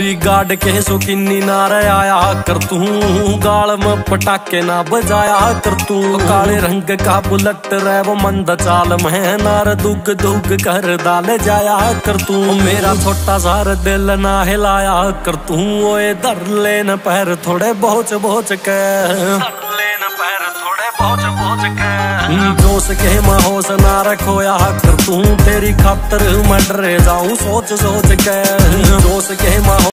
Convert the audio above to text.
गाड़ के शौकीनी ना आया कर तू। गाल में पटाखे ना बजाया कर तू। काले रंग का बुलट रे वो मंद चाल में। नार दुग दुग कर डाले जाया कर तू। मेरा छोटा सार दिल ना हिलाया कर तू। ओए दर लेन पैर थोड़े बोच बोच के। लेन पैर थोड़े बोच बोच के जोश के महोश ना रखोया कर तू। तेरी खातर मैं डरे जाऊँ सोच सोच के। जोश के